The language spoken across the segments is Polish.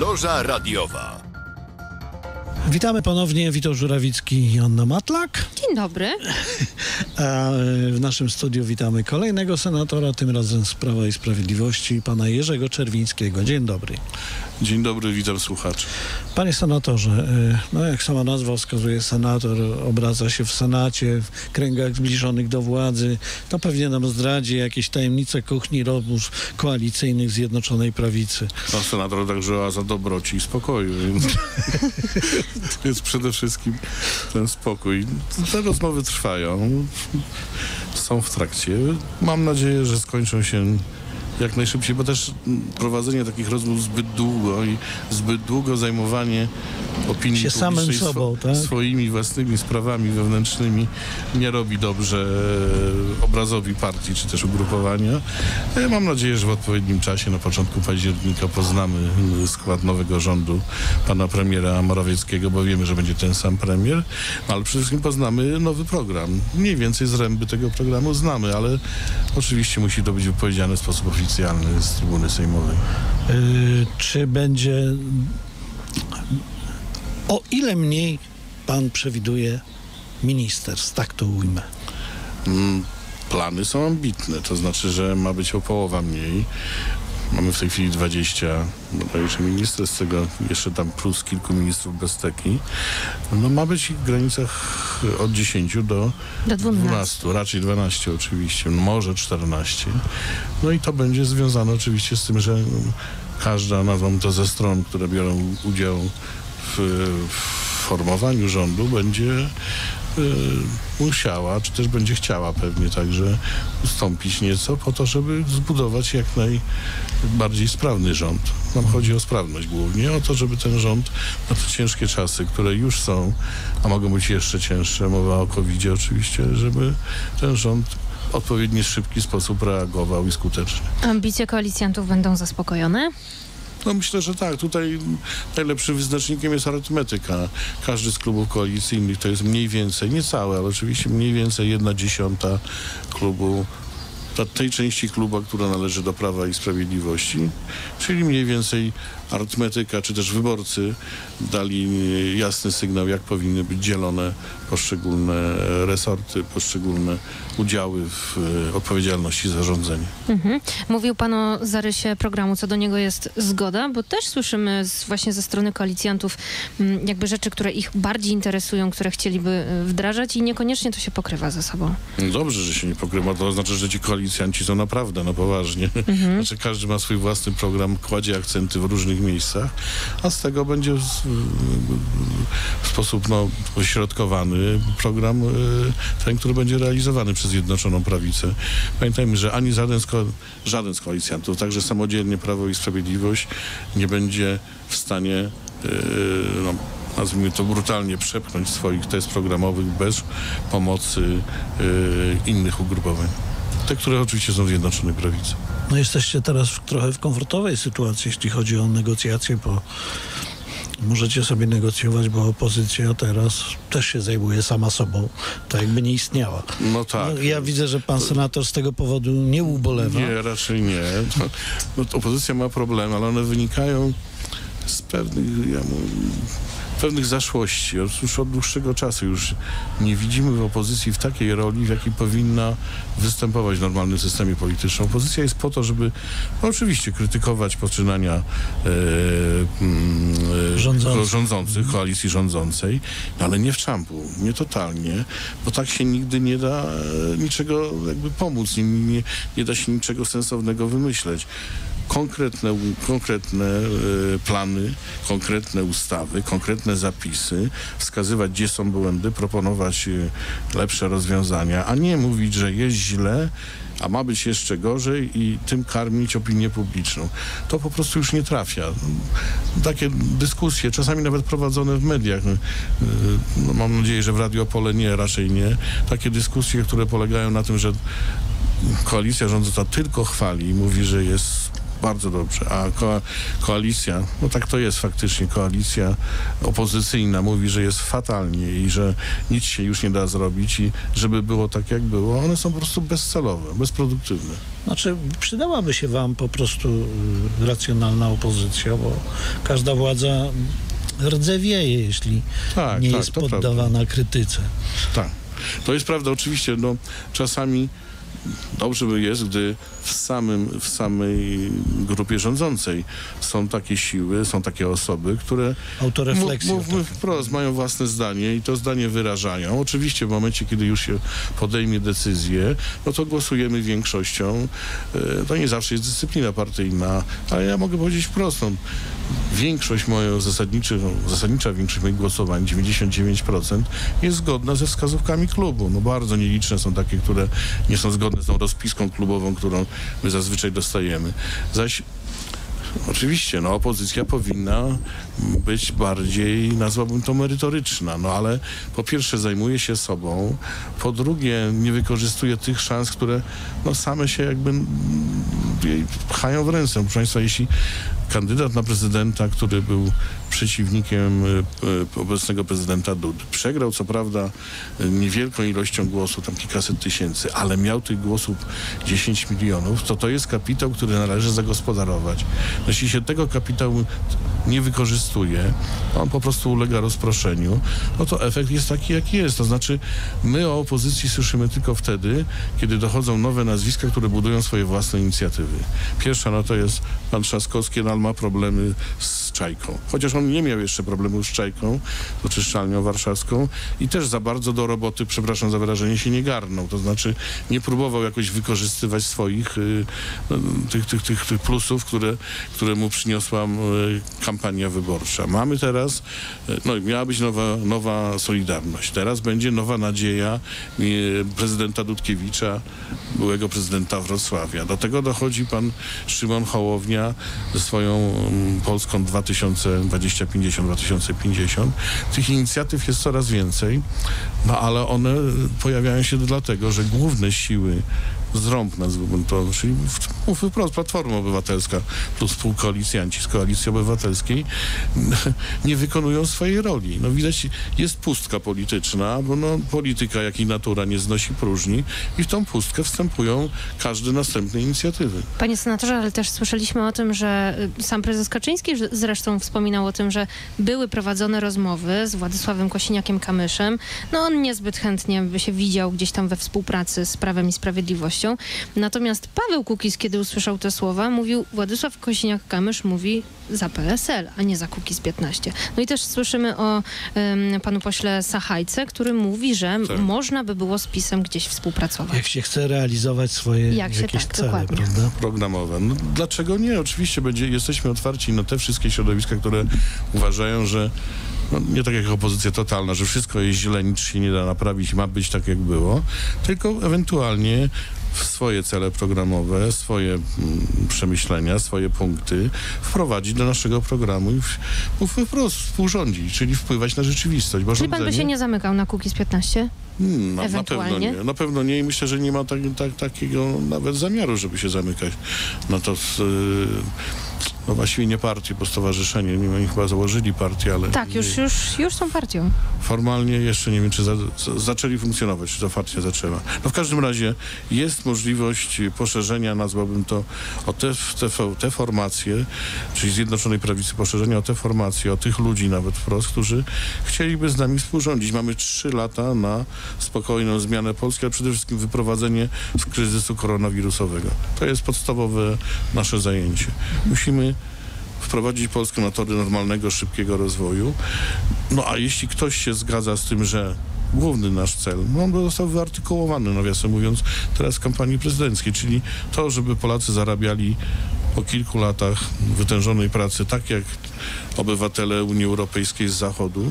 Loża radiowa. Witamy ponownie, Witold Żurawicki i Anna Matlak. Dzień dobry. A e, w naszym studiu witamy kolejnego senatora, tym razem z Prawa i Sprawiedliwości, pana Jerzego Czerwińskiego. Dzień dobry. Dzień dobry, witam słuchaczy. Panie senatorze, e, no jak sama nazwa wskazuje, senator obraca się w Senacie, w kręgach zbliżonych do władzy. To pewnie nam zdradzi jakieś tajemnice kuchni rozmów koalicyjnych Zjednoczonej Prawicy. No, senator także oaza dobroci i spokoju. Więc to jest przede wszystkim ten spokój. Te rozmowy trwają, są w trakcie. Mam nadzieję, że skończą się jak najszybciej, bo też prowadzenie takich rozmów zbyt długo i zbyt długo zajmowanie opinii Się samym sobą, tak? swoimi własnymi sprawami wewnętrznymi nie robi dobrze e, obrazowi partii czy też ugrupowania. Ja mam nadzieję, że w odpowiednim czasie, na początku października poznamy e, skład nowego rządu pana premiera Morawieckiego, bo wiemy, że będzie ten sam premier, no, ale przede wszystkim poznamy nowy program. Mniej więcej zręby tego programu znamy, ale oczywiście musi to być wypowiedziane w sposób oficjalny z trybuny sejmowej. E, Czy będzie. O ile mniej pan przewiduje ministerstw, tak to ujmę. Mm, Plany są ambitne, to znaczy, że ma być o połowa mniej. Mamy w tej chwili 20 bodajże ministrów, z tego jeszcze tam plus kilku ministrów bez teki. No ma być w granicach od 10 do Do 12. 12, raczej 12 oczywiście, może 14. No i to będzie związane oczywiście z tym, że każda, nazwam to ze stron, które biorą udział w, w formowaniu rządu, będzie musiała, czy też będzie chciała pewnie także ustąpić nieco po to, żeby zbudować jak najbardziej sprawny rząd. Nam chodzi o sprawność głównie, o to, żeby ten rząd na te ciężkie czasy, które już są, a mogą być jeszcze cięższe, mowa o covid oczywiście, żeby ten rząd w odpowiedni szybki sposób reagował i skutecznie. Ambicje koalicjantów będą zaspokojone? No myślę, że tak. Tutaj najlepszym wyznacznikiem jest arytmetyka. Każdy z klubów koalicyjnych to jest mniej więcej, nie całe, ale oczywiście mniej więcej jedna dziesiąta klubu, ta, tej części kluba, która należy do Prawa i Sprawiedliwości, czyli mniej więcej arytmetyka, czy też wyborcy dali e, jasny sygnał, jak powinny być dzielone poszczególne e, resorty, poszczególne udziały w e, odpowiedzialności za rządzenie. Mhm. Mówił pan o zarysie programu, co do niego jest zgoda, bo też słyszymy z, właśnie ze strony koalicjantów mm, jakby rzeczy, które ich bardziej interesują, które chcieliby y, wdrażać i niekoniecznie to się pokrywa ze sobą. No Dobrze, że się nie pokrywa. To oznacza, że ci koalicjanci są naprawdę na poważnie. Znaczy każdy ma swój własny program, kładzie akcenty w różnych miejscach, a z tego będzie w, sposób no, środkowany program y, ten, który będzie realizowany przez Zjednoczoną Prawicę. Pamiętajmy, że ani żaden z, ko- żaden z koalicjantów, także samodzielnie Prawo i Sprawiedliwość nie będzie w stanie y, no, nazwijmy to brutalnie, przepchnąć swoich test programowych bez pomocy y, innych ugrupowań. Te, które oczywiście są Zjednoczonej Prawicy. No jesteście teraz w, trochę w komfortowej sytuacji, jeśli chodzi o negocjacje, bo możecie sobie negocjować, bo opozycja teraz też się zajmuje sama sobą, tak jakby nie istniała. No tak. No, ja widzę, że pan senator z tego powodu nie ubolewa. Nie, raczej nie. No, opozycja ma problemy, ale one wynikają z pewnych, ja mówię, pewnych zaszłości. Już od dłuższego czasu już nie widzimy w opozycji w takiej roli, w jakiej powinna występować w normalnym systemie politycznym. Opozycja jest po to, żeby no, oczywiście krytykować poczynania e, mm, e, Rządzących. rządzących, koalicji rządzącej, no, ale nie w czampu, nie totalnie, bo tak się nigdy nie da e, niczego jakby pomóc, nie, nie, nie da się niczego sensownego wymyśleć konkretne, konkretne e, plany, konkretne ustawy, konkretne zapisy, wskazywać, gdzie są błędy, proponować e, lepsze rozwiązania, a nie mówić, że jest źle, a ma być jeszcze gorzej i tym karmić opinię publiczną. To po prostu już nie trafia. Takie dyskusje, czasami nawet prowadzone w mediach, no, no, mam nadzieję, że w Radio Pole nie, raczej nie, takie dyskusje, które polegają na tym, że koalicja rządząca tylko chwali i mówi, że jest bardzo dobrze. A ko koalicja, no tak to jest faktycznie, koalicja opozycyjna mówi, że jest fatalnie i że nic się już nie da zrobić i żeby było tak, jak było, one są po prostu bezcelowe, bezproduktywne. Znaczy, przydałaby się wam po prostu y, racjonalna opozycja, bo każda władza rdzewieje, jeśli Tak, nie tak, jest to prawda. poddawana krytyce. Tak. To jest prawda, oczywiście, no czasami dobrze by jest, gdy w, samym, w samej grupie rządzącej są takie siły, są takie osoby, które Autorefleksja. Mów, mówmy taka. wprost, mają własne zdanie i to zdanie wyrażają. Oczywiście w momencie, kiedy już się podejmie decyzję, no to głosujemy większością. E, To nie zawsze jest dyscyplina partyjna, ale ja mogę powiedzieć wprost, no, większość moją zasadniczą, zasadnicza większość moich głosowań, 99% jest zgodna ze wskazówkami klubu. No bardzo nieliczne są takie, które nie są zgodne z tą rozpiską klubową, którą my zazwyczaj dostajemy. Zaś Oczywiście, no opozycja powinna być bardziej, nazwałbym to merytoryczna, no ale po pierwsze zajmuje się sobą, po drugie nie wykorzystuje tych szans, które no same się jakby pchają w ręce. Proszę Państwa, jeśli kandydat na prezydenta, który był przeciwnikiem y, y, obecnego prezydenta Dudy, przegrał co prawda y, niewielką ilością głosów, tam kilkaset tysięcy, ale miał tych głosów 10 milionów, to to jest kapitał, który należy zagospodarować. No, Jeśli się tego kapitału nie wykorzystuje, on po prostu ulega rozproszeniu, no to efekt jest taki, jaki jest. To znaczy, my o opozycji słyszymy tylko wtedy, kiedy dochodzą nowe nazwiska, które budują swoje własne inicjatywy. Pierwsza, no to jest pan Trzaskowski, no, ma problemy z Czajką. Chociaż on nie miał jeszcze problemu z Czajką, z oczyszczalnią warszawską i też za bardzo do roboty, przepraszam za wyrażenie, się nie garnął. To znaczy, nie próbował jakoś wykorzystywać swoich y, no, tych, tych, tych, tych plusów, które, które mu przyniosła y, kampania wyborcza. Mamy teraz, y, no i miała być nowa, nowa Solidarność. Teraz będzie nowa nadzieja prezydenta Dudkiewicza, byłego prezydenta Wrocławia. Do tego dochodzi pan Szymon Hołownia ze swoją mm, Polską 2050-2050. Tych inicjatyw jest coraz więcej, no ale one pojawiają się dlatego, że główne siły zrąb, nazwałbym to, czyli mówmy wprost, Platforma Obywatelska plus współkoalicjanci z Koalicji Obywatelskiej nie wykonują swojej roli. No widać, jest pustka polityczna, bo no, polityka, jak i natura nie znosi próżni i w tą pustkę wstępują każde następne inicjatywy. Panie senatorze, ale też słyszeliśmy o tym, że y, sam prezes Kaczyński zresztą wspominał o tym, że były prowadzone rozmowy z Władysławem Kosiniakiem-Kamyszem. No on niezbyt chętnie by się widział gdzieś tam we współpracy z Prawem i Sprawiedliwością. Natomiast Paweł Kukiz, kiedy usłyszał te słowa, mówił Władysław Kosiniak-Kamysz mówi za PSL, a nie za Kukiz 15. No i też słyszymy o ym, panu pośle Sachajce, który mówi, że Tak. można by było z PiSem gdzieś współpracować. Jak się chce realizować swoje Jak się jakieś tak, cele, dokładnie. prawda? programowe. No, dlaczego nie? Oczywiście będzie, jesteśmy otwarci na te wszystkie środowiska, które uważają, że no, nie tak jak opozycja totalna, że wszystko jest źle, nic się nie da naprawić, ma być tak jak było, tylko ewentualnie swoje cele programowe, swoje mm, przemyślenia, swoje punkty wprowadzić do naszego programu i w, mówmy wprost, współrządzić, czyli wpływać na rzeczywistość. Bo Czyli pan by rządzenie- się nie zamykał na Kukiz 15? Hmm, na, na pewno nie. Na pewno nie i myślę, że nie ma tak, tak, takiego nawet zamiaru, żeby się zamykać na to. Yy, no właściwie nie partii, bo stowarzyszenie. Nie, oni chyba założyli partię, ale Tak, już, już, już są partią. formalnie jeszcze nie wiem, czy za, za, zaczęli funkcjonować, czy to partia zaczęła. No w każdym razie jest możliwość poszerzenia, nazwałbym to, o te, te, te formacje, czyli Zjednoczonej Prawicy, poszerzenia o te formacje, o tych ludzi nawet wprost, którzy chcieliby z nami współrządzić. Mamy trzy lata na spokojną zmianę Polski, ale przede wszystkim wyprowadzenie z kryzysu koronawirusowego. To jest podstawowe nasze zajęcie. Musimy wprowadzić Polskę na tory normalnego, szybkiego rozwoju. No a jeśli ktoś się zgadza z tym, że główny nasz cel, no on został wyartykułowany, nawiasem mówiąc, teraz w kampanii prezydenckiej, czyli to, żeby Polacy zarabiali po kilku latach wytężonej pracy, tak jak obywatele Unii Europejskiej z Zachodu,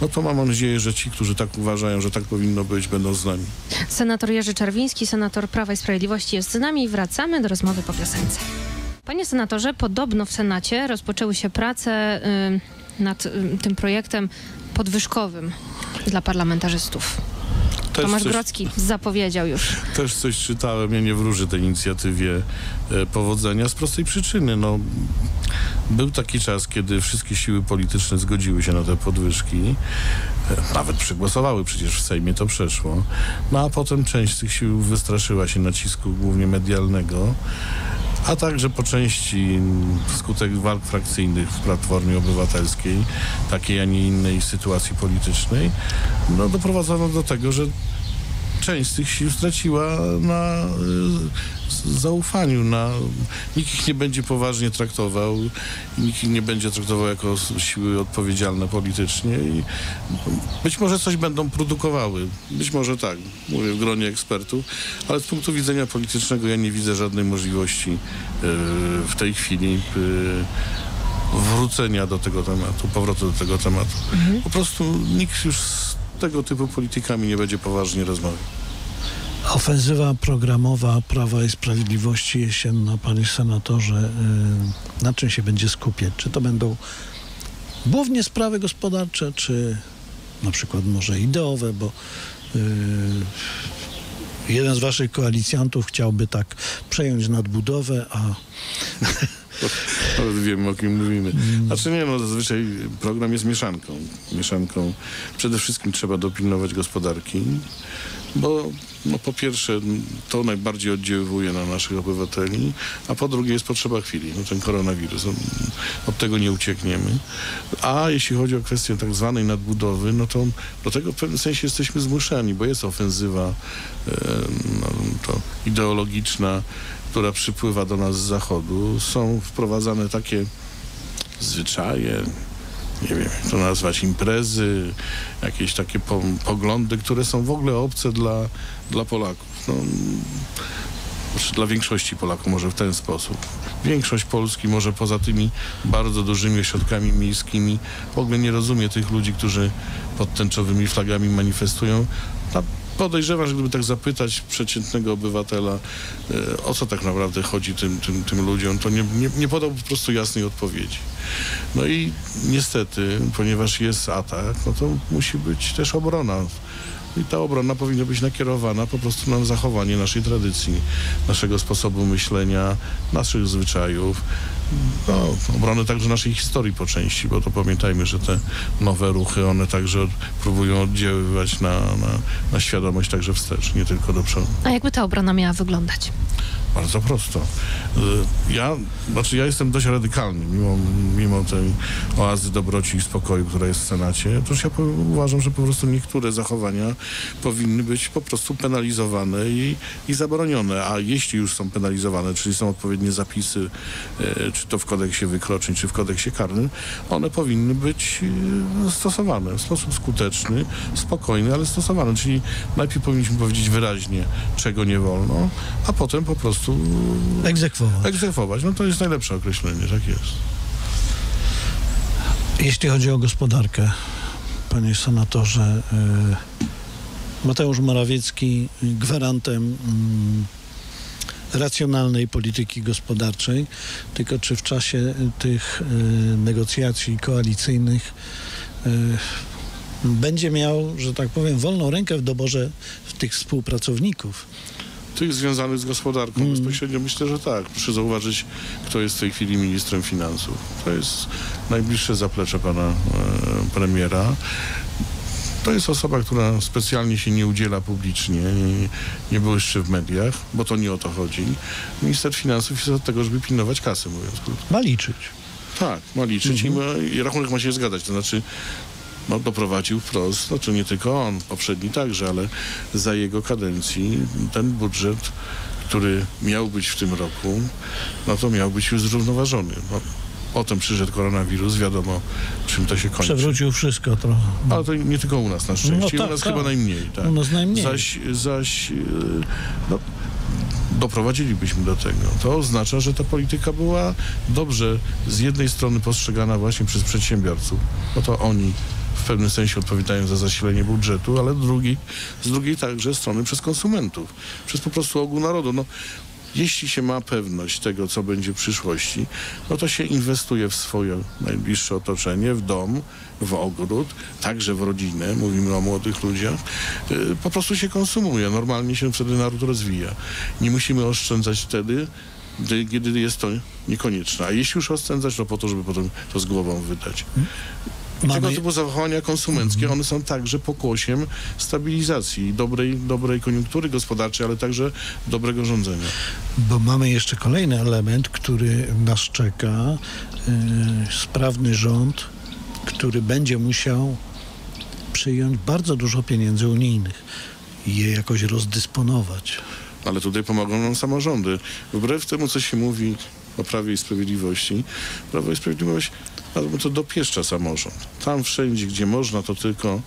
no to mam nadzieję, że ci, którzy tak uważają, że tak powinno być, będą z nami. Senator Jerzy Czerwiński, senator Prawa i Sprawiedliwości jest z nami wracamy do rozmowy po piosence. Panie senatorze, podobno w Senacie rozpoczęły się prace y, nad y, tym projektem podwyżkowym dla parlamentarzystów. Też Tomasz coś- Grocki zapowiedział już. Też coś czytałem, ja nie wróżę tej inicjatywie e, powodzenia z prostej przyczyny. No, był taki czas, kiedy wszystkie siły polityczne zgodziły się na te podwyżki. E, Nawet przegłosowały, przecież w Sejmie to przeszło. No a potem część z tych sił wystraszyła się nacisku głównie medialnego, a także po części wskutek walk frakcyjnych w Platformie Obywatelskiej, takiej, a nie innej sytuacji politycznej, no doprowadzono do tego, że część z tych sił straciła na y, zaufaniu, na, nikt ich nie będzie poważnie traktował, nikt ich nie będzie traktował jako siły odpowiedzialne politycznie i być może coś będą produkowały, być może tak, mówię w gronie ekspertów, ale z punktu widzenia politycznego ja nie widzę żadnej możliwości y, w tej chwili y, wrócenia do tego tematu, powrotu do tego tematu. Po prostu nikt już z tego typu politykami nie będzie poważnie rozmawiał. Ofensywa programowa Prawa i Sprawiedliwości jesienna, panie senatorze, y, na czym się będzie skupiać? Czy to będą głównie sprawy gospodarcze, czy na przykład może ideowe, bo y, jeden z waszych koalicjantów chciałby tak przejąć nadbudowę, a Nawet wiemy, o kim mówimy. Znaczy nie, no zazwyczaj program jest mieszanką. Mieszanką. Przede wszystkim trzeba dopilnować gospodarki, bo no, po pierwsze to najbardziej oddziaływuje na naszych obywateli, a po drugie jest potrzeba chwili, no, ten koronawirus. No, Od tego nie uciekniemy. A jeśli chodzi o kwestię tak zwanej nadbudowy, no to do tego w pewnym sensie jesteśmy zmuszeni, bo jest ofensywa e, no, to ideologiczna, która przypływa do nas z zachodu. Są wprowadzane takie zwyczaje, nie wiem jak to nazwać, imprezy, jakieś takie po, poglądy, które są w ogóle obce dla, dla Polaków. No, znaczy dla większości Polaków może w ten sposób. Większość Polski może poza tymi bardzo dużymi ośrodkami miejskimi w ogóle nie rozumie tych ludzi, którzy pod tęczowymi flagami manifestują. Podejrzewam, że gdyby tak zapytać przeciętnego obywatela, e, o co tak naprawdę chodzi tym, tym, tym ludziom, to nie, nie, nie podał po prostu jasnej odpowiedzi. No i niestety, ponieważ jest atak, no to musi być też obrona. I ta obrona powinna być nakierowana po prostu na zachowanie naszej tradycji, naszego sposobu myślenia, naszych zwyczajów, no, obrony także naszej historii po części, bo to pamiętajmy, że te nowe ruchy, one także próbują oddziaływać na, na, na świadomość także wstecz, nie tylko do przodu. A jakby ta obrona miała wyglądać? Bardzo prosto. Y, Ja, znaczy ja jestem dość radykalny, mimo, mimo tej oazy dobroci i spokoju, która jest w Senacie. Otóż ja uważam, że po prostu niektóre zachowania powinny być po prostu penalizowane i, i zabronione. A jeśli już są penalizowane, czyli są odpowiednie zapisy, e, czy to w kodeksie wykroczeń, czy w kodeksie karnym, one powinny być e, stosowane w sposób skuteczny, spokojny, ale stosowany. Czyli najpierw powinniśmy powiedzieć wyraźnie, czego nie wolno, a potem po prostu egzekwować. egzekwować. No to jest najlepsze określenie, tak jest. Jeśli chodzi o gospodarkę, panie senatorze, y, Mateusz Morawiecki gwarantem mm, racjonalnej polityki gospodarczej, tylko czy w czasie tych y, negocjacji koalicyjnych y, będzie miał, że tak powiem, wolną rękę w doborze tych współpracowników? Tych związanych z gospodarką Mm. bezpośrednio myślę, że tak. Proszę zauważyć, kto jest w tej chwili ministrem finansów. To jest najbliższe zaplecze pana e, premiera. To jest osoba, która specjalnie się nie udziela publicznie, nie, nie błyszczy w mediach, bo to nie o to chodzi. Minister finansów jest od tego, żeby pilnować kasy, mówiąc krótko. Ma liczyć. Tak, ma liczyć i, ma, i rachunek ma się zgadzać. To znaczy, no, doprowadził wprost, znaczy nie tylko on, poprzedni także, ale za jego kadencji ten budżet, który miał być w tym roku, no to miał być już zrównoważony. No, potem przyszedł koronawirus, wiadomo czym to się kończy. Przewrócił wszystko trochę. Ale to nie tylko u nas na szczęście. No tak, u nas tak. chyba najmniej. Tak. U nas najmniej. Zaś, zaś yy, no, doprowadzilibyśmy do tego. To oznacza, że ta polityka była dobrze z jednej strony postrzegana właśnie przez przedsiębiorców, bo to oni w pewnym sensie odpowiadają za zasilenie budżetu, ale drugi, z drugiej także strony przez konsumentów, przez po prostu ogół narodu. No, jeśli się ma pewność tego, co będzie w przyszłości, no to się inwestuje w swoje najbliższe otoczenie, w dom, w ogród, także w rodzinę, mówimy o młodych ludziach, y, po prostu się konsumuje. Normalnie się wtedy naród rozwija. Nie musimy oszczędzać wtedy, gdy, kiedy jest to niekonieczne. A jeśli już oszczędzać, to po to, żeby potem to z głową wydać. Tego Mamy, typu zachowania konsumenckie, one są także pokłosiem stabilizacji, dobrej, dobrej koniunktury gospodarczej, ale także dobrego rządzenia. bo mamy jeszcze kolejny element, który nas czeka. Yy, sprawny rząd, który będzie musiał przyjąć bardzo dużo pieniędzy unijnych i je jakoś rozdysponować. Ale tutaj pomogą nam samorządy. Wbrew temu, co się mówi o Prawie i Sprawiedliwości, Prawo i Sprawiedliwość nazwałbym to dopieszcza samorząd. Tam wszędzie, gdzie można to tylko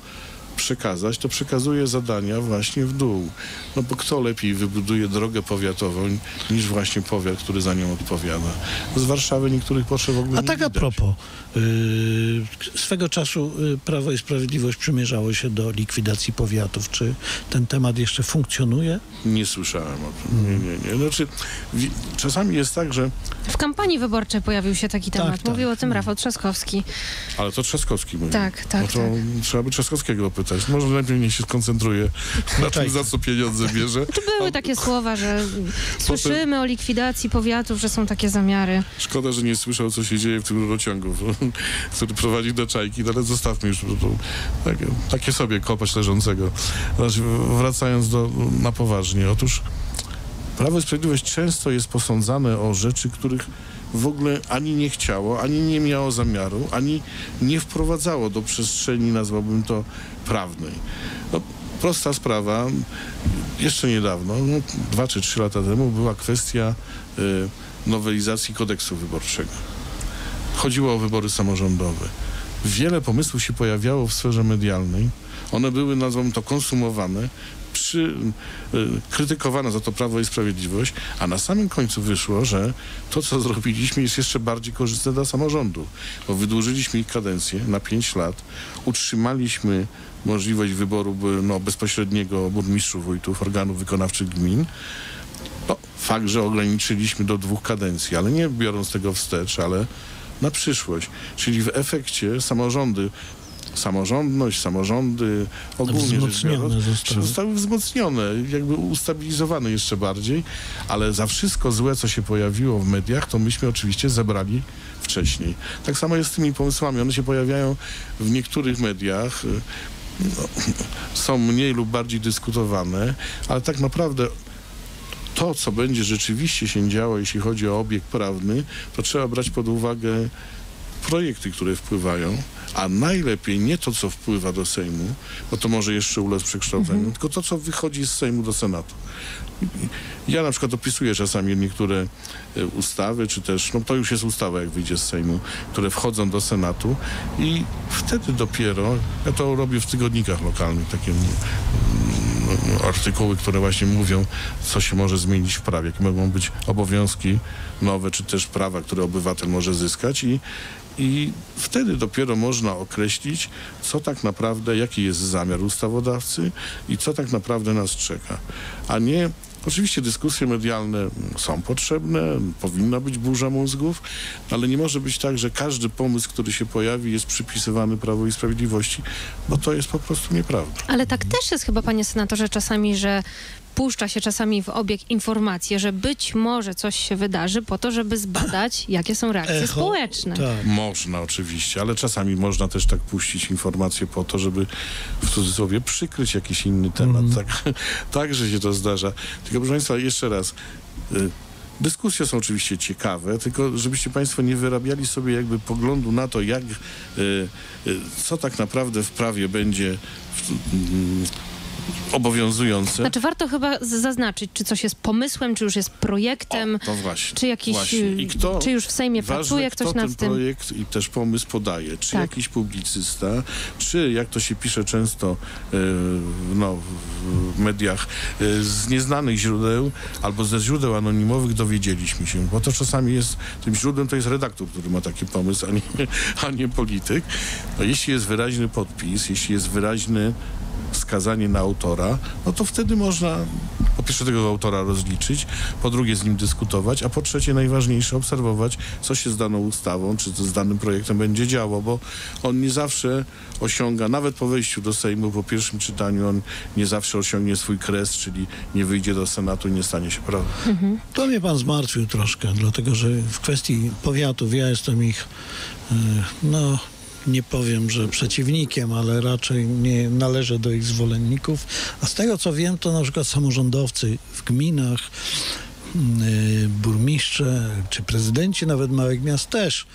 przekazać, to przekazuje zadania właśnie w dół. No bo kto lepiej wybuduje drogę powiatową niż właśnie powiat, który za nią odpowiada. Z Warszawy niektórych potrzeb w ogóle A nie tak a widać. propos, yy, swego czasu yy, Prawo i Sprawiedliwość przymierzało się do likwidacji powiatów. Czy ten temat jeszcze funkcjonuje? Nie słyszałem o tym. Nie, nie, nie. Znaczy, czasami jest tak, że W kampanii wyborczej pojawił się taki Tak, temat. tak. Mówił o tym Rafał Trzaskowski. Ale to Trzaskowski mówi. Tak, tak, No to tak. trzeba by Trzaskowskiego pytać. Może lepiej niech się skoncentruje na tym, za co pieniądze bierze. Czy były takie słowa, że słyszymy o likwidacji powiatów, że są takie zamiary? Szkoda, że nie słyszał, co się dzieje w tym rurociągu, który prowadzi do Czajki, no ale zostawmy już takie, takie sobie kopać leżącego. Znaczy, wracając do, na poważnie. Otóż Prawo i Sprawiedliwość często jest posądzane o rzeczy, których w ogóle ani nie chciało, ani nie miało zamiaru, ani nie wprowadzało do przestrzeni, nazwałbym to, prawnej. No, prosta sprawa. Jeszcze niedawno, no, dwa czy trzy lata temu, była kwestia y, nowelizacji kodeksu wyborczego. Chodziło o wybory samorządowe. Wiele pomysłów się pojawiało w sferze medialnej. One były, nazwą to, konsumowane, przy, y, krytykowane za to Prawo i Sprawiedliwość, a na samym końcu wyszło, że to, co zrobiliśmy, jest jeszcze bardziej korzystne dla samorządu, bo wydłużyliśmy ich kadencję na 5 lat, utrzymaliśmy możliwość wyboru no, bezpośredniego burmistrzów, wójtów, organów wykonawczych gmin, no, fakt, że ograniczyliśmy do dwóch kadencji, ale nie biorąc tego wstecz, ale na przyszłość. Czyli w efekcie samorządy, samorządność, samorządy ogólnie Wzmocnione zostały. zostały wzmocnione, jakby ustabilizowane jeszcze bardziej, ale za wszystko złe, co się pojawiło w mediach, to myśmy oczywiście zebrali wcześniej. Tak samo jest z tymi pomysłami. One się pojawiają w niektórych mediach, y, no, są mniej lub bardziej dyskutowane, ale tak naprawdę to, co będzie rzeczywiście się działo, jeśli chodzi o obieg prawny, to trzeba brać pod uwagę projekty, które wpływają, a najlepiej nie to, co wpływa do Sejmu, bo to może jeszcze ulec przekształceniu, tylko to, co wychodzi z Sejmu do Senatu. Ja na przykład opisuję czasami niektóre e, ustawy, czy też, no to już jest ustawa, jak wyjdzie z Sejmu, które wchodzą do Senatu i wtedy dopiero, ja to robię w tygodnikach lokalnych, takie mm, mm, artykuły, które właśnie mówią, co się może zmienić w prawie, jakie mogą być obowiązki nowe, czy też prawa, które obywatel może zyskać i i wtedy dopiero można określić, co tak naprawdę, jaki jest zamiar ustawodawcy i co tak naprawdę nas czeka. A nie, oczywiście dyskusje medialne są potrzebne, powinna być burza mózgów, ale nie może być tak, że każdy pomysł, który się pojawi, jest przypisywany Prawu i Sprawiedliwości, bo to jest po prostu nieprawda. Ale tak też jest chyba, panie senatorze, czasami, że puszcza się czasami w obieg informacje, że być może coś się wydarzy po to, żeby zbadać, jakie są reakcje Echo, społeczne. Tak. Można oczywiście, ale czasami można też tak puścić informacje po to, żeby w cudzysłowie przykryć jakiś inny temat. Tak, tak, że się to zdarza. Tylko proszę Państwa, jeszcze raz. Y, Dyskusje są oczywiście ciekawe, tylko żebyście Państwo nie wyrabiali sobie jakby poglądu na to, jak, y, y, co tak naprawdę w prawie będzie w, mm, obowiązujące. Znaczy warto chyba zaznaczyć, czy coś jest pomysłem, czy już jest projektem, O, to właśnie. czy jakiś, kto, czy już w Sejmie ważne, pracuje ktoś kto nad ten tym. projekt i też pomysł podaje. Czy Tak. jakiś publicysta, czy jak to się pisze często e, no, w mediach, e, z nieznanych źródeł albo ze źródeł anonimowych dowiedzieliśmy się, bo to czasami jest, tym źródłem to jest redaktor, który ma taki pomysł, a nie, a nie polityk. No, jeśli jest wyraźny podpis, jeśli jest wyraźny wskazanie na autora, no to wtedy można po pierwsze tego autora rozliczyć, po drugie z nim dyskutować, a po trzecie najważniejsze obserwować, co się z daną ustawą, czy co z danym projektem będzie działo, bo on nie zawsze osiąga, nawet po wejściu do Sejmu, po pierwszym czytaniu, on nie zawsze osiągnie swój kres, czyli nie wyjdzie do Senatu i nie stanie się prawdą. To mnie pan zmartwił troszkę, dlatego że w kwestii powiatów ja jestem ich, e, no nie powiem, że przeciwnikiem, ale raczej nie należę do ich zwolenników. A z tego co wiem, to na przykład samorządowcy w gminach, mm, e, burmistrze czy prezydenci nawet małych miast też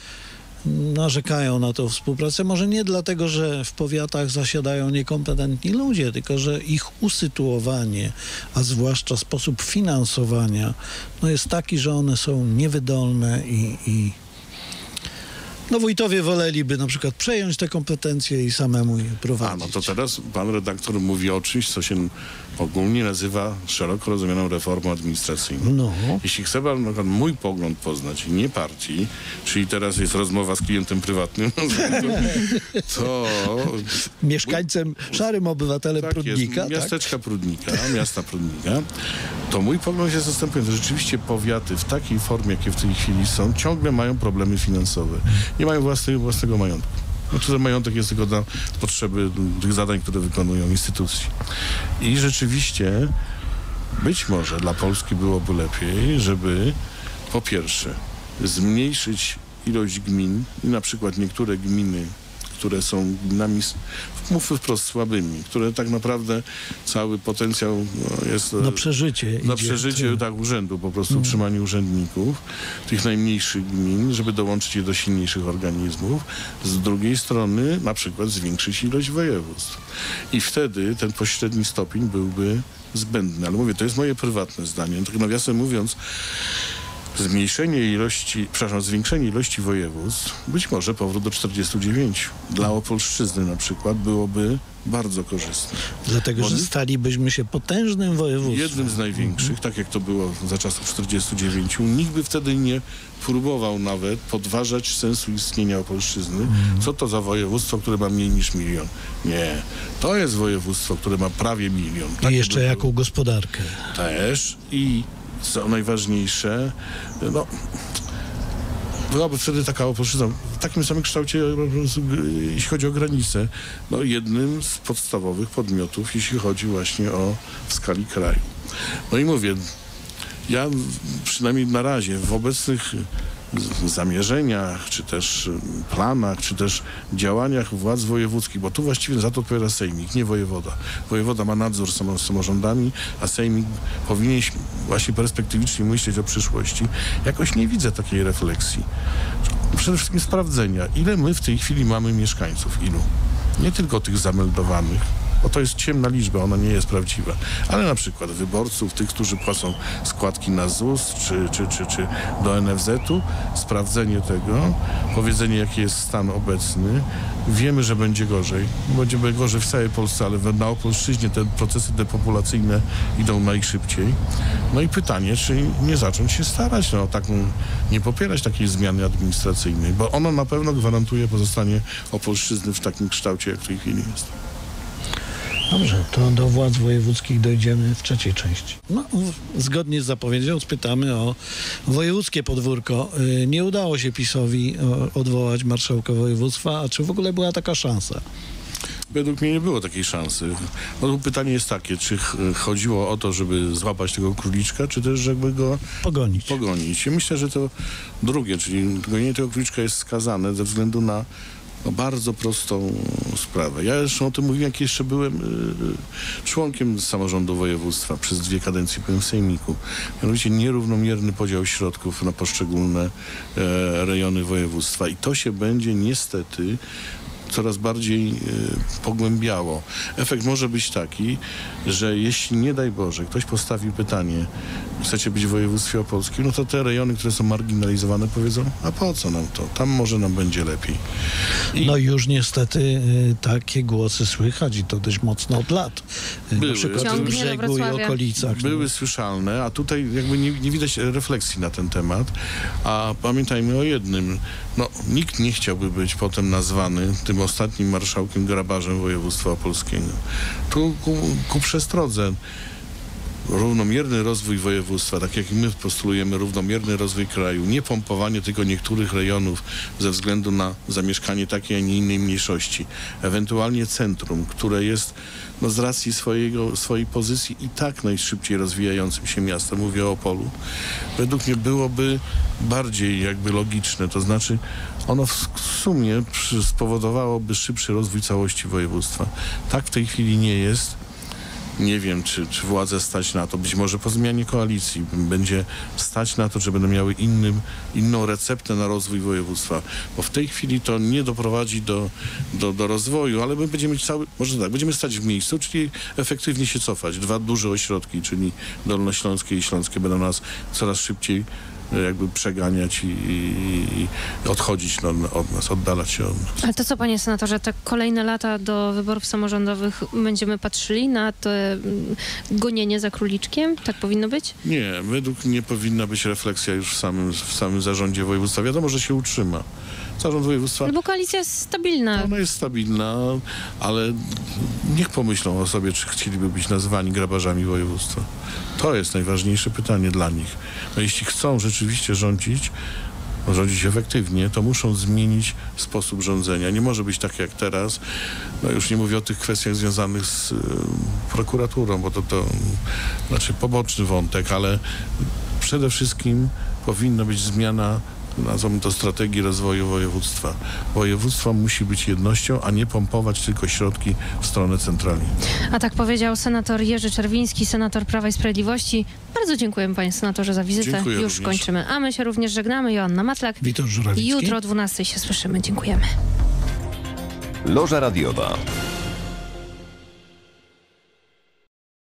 narzekają na tą współpracę. Może nie dlatego, że w powiatach zasiadają niekompetentni ludzie, tylko że ich usytuowanie, a zwłaszcza sposób finansowania, no jest taki, że one są niewydolne i, i no wójtowie woleliby na przykład przejąć te kompetencje i samemu je prowadzić. A, no to teraz pan redaktor mówi o czymś, co się ogólnie nazywa szeroko rozumianą reformą administracyjną. No, Jeśli chce pan na mój pogląd poznać, nie partii, czyli teraz jest rozmowa z klientem prywatnym, to mieszkańcem, szarym obywatelem tak Prudnika, jest, tak? miasteczka Prudnika, miasta Prudnika, to mój pogląd jest następujący. Rzeczywiście powiaty w takiej formie, jakie w tej chwili są, ciągle mają problemy finansowe. Nie mają własnego, własnego majątku. No ten majątek jest tylko na potrzeby tych zadań, które wykonują instytucje. I rzeczywiście być może dla Polski byłoby lepiej, żeby po pierwsze zmniejszyć ilość gmin i na przykład niektóre gminy, które są gminami, mówmy wprost, słabymi, które tak naprawdę cały potencjał no, jest... Na przeżycie Na. Mm. przeżycie tak, urzędu, po prostu utrzymanie urzędników, tych najmniejszych gmin, żeby dołączyć je do silniejszych organizmów. Z drugiej strony na przykład zwiększyć ilość województw. I wtedy ten pośredni stopień byłby zbędny. Ale mówię, to jest moje prywatne zdanie. Tak nawiasem mówiąc, zmniejszenie ilości, przepraszam, zwiększenie ilości województw, być może powrót do 49 dla Opolszczyzny na przykład byłoby bardzo korzystne. Dlatego, że Oni- stalibyśmy się potężnym województwem. Jednym z największych, tak jak to było za czasów 49, nikt by wtedy nie próbował nawet podważać sensu istnienia Opolszczyzny. Co to za województwo, które ma mniej niż milion? Nie. To jest województwo, które ma prawie milion. I Takie jeszcze jaką gospodarkę. Też i co najważniejsze, no byłaby wtedy taka opolszczyzna w takim samym kształcie, jeśli chodzi o granice, no jednym z podstawowych podmiotów, jeśli chodzi właśnie o w skali kraju. No i mówię, ja przynajmniej na razie w obecnych zamierzeniach, czy też y, planach, czy też działaniach władz wojewódzkich, bo tu właściwie za to odpowiada sejmik, nie wojewoda. Wojewoda ma nadzór samo- samorządami, a sejmik powinien właśnie perspektywicznie myśleć o przyszłości. Jakoś nie widzę takiej refleksji. Przede wszystkim sprawdzenia, ile my w tej chwili mamy mieszkańców, ilu. Nie tylko tych zameldowanych, bo to jest ciemna liczba, ona nie jest prawdziwa, ale na przykład wyborców, tych, którzy płacą składki na ZUS czy, czy, czy, czy do NFZ-u, sprawdzenie tego, powiedzenie jaki jest stan obecny. Wiemy, że będzie gorzej. Będzie gorzej w całej Polsce, ale na Opolszczyźnie te procesy depopulacyjne idą najszybciej. No i pytanie, czy nie zacząć się starać, no taką, nie popierać takiej zmiany administracyjnej, bo ono na pewno gwarantuje pozostanie Opolszczyzny w takim kształcie, jak w tej chwili jest. Dobrze, to do władz wojewódzkich dojdziemy w trzeciej części. No, zgodnie z zapowiedzią spytamy o wojewódzkie podwórko. Y, Nie udało się PiSowi odwołać marszałka województwa, a czy w ogóle była taka szansa? Według mnie nie było takiej szansy. No to pytanie jest takie, czy ch- chodziło o to, żeby złapać tego króliczka, czy też żeby go Pogonić. pogonić. I myślę, że to drugie, czyli gonienie tego króliczka jest skazane ze względu na no, bardzo prostą sprawę. Ja zresztą o tym mówiłem, jak jeszcze byłem y, członkiem samorządu województwa. Przez dwie kadencje byłem w sejmiku. Mianowicie nierównomierny podział środków na poszczególne e, rejony województwa. I to się będzie niestety coraz bardziej e, pogłębiało. Efekt może być taki, że jeśli nie daj Boże, ktoś postawi pytanie, chcecie być w województwie opolskim, no to te rejony, które są marginalizowane powiedzą, a po co nam to? Tam może nam będzie lepiej. I No już niestety y, takie głosy słychać i to dość mocno od lat. Y, Były. Na przykład w brzegu i okolicach. były słyszalne, a tutaj jakby nie, nie widać refleksji na ten temat. A pamiętajmy o jednym, no nikt nie chciałby być potem nazwany tym ostatnim marszałkiem grabarzem województwa opolskiego. Tu ku, ku przestrodze. Równomierny rozwój województwa, tak jak my postulujemy równomierny rozwój kraju, nie pompowanie tylko niektórych rejonów ze względu na zamieszkanie takiej, a nie innej mniejszości, ewentualnie centrum, które jest no, z racji swojego, swojej pozycji i tak najszybciej rozwijającym się miastem, mówię o Opolu, według mnie byłoby bardziej jakby logiczne, to znaczy ono w sumie spowodowałoby szybszy rozwój całości województwa. Tak w tej chwili nie jest. Nie wiem, czy, czy władze stać na to. Być może po zmianie koalicji będzie stać na to, że będą miały inną receptę na rozwój województwa. Bo w tej chwili to nie doprowadzi do, do, do rozwoju, ale my będziemy cały, może tak, będziemy stać w miejscu, czyli efektywnie się cofać. Dwa duże ośrodki, czyli Dolnośląskie i Śląskie będą nas coraz szybciej jakby przeganiać i, i, i odchodzić no, od nas, oddalać się od nas. Ale to co, panie senatorze, te kolejne lata do wyborów samorządowych będziemy patrzyli na to mm, gonienie za króliczkiem? Tak powinno być? Nie, według mnie powinna być refleksja już w samym, w samym zarządzie województwa. Wiadomo, że się utrzyma. Zarząd województwa, No bo koalicja jest stabilna. ona jest stabilna, ale niech pomyślą o sobie, czy chcieliby być nazwani grabarzami województwa. To jest najważniejsze pytanie dla nich. No, jeśli chcą rzeczywiście rządzić, rządzić efektywnie, to muszą zmienić sposób rządzenia. Nie może być tak jak teraz. No już nie mówię o tych kwestiach związanych z y, prokuraturą, bo to, to znaczy poboczny wątek, ale przede wszystkim powinna być zmiana nazwijmy to strategii rozwoju województwa. Województwo musi być jednością, a nie pompować tylko środki w stronę centrali. A tak powiedział senator Jerzy Czerwiński, senator Prawa i Sprawiedliwości. Bardzo dziękuję panie senatorze za wizytę. Dziękuję Już również. kończymy. A my się również żegnamy. Joanna Matlak. Witold Żurawicki. Jutro o 12 się słyszymy. Dziękujemy. Loża radiowa.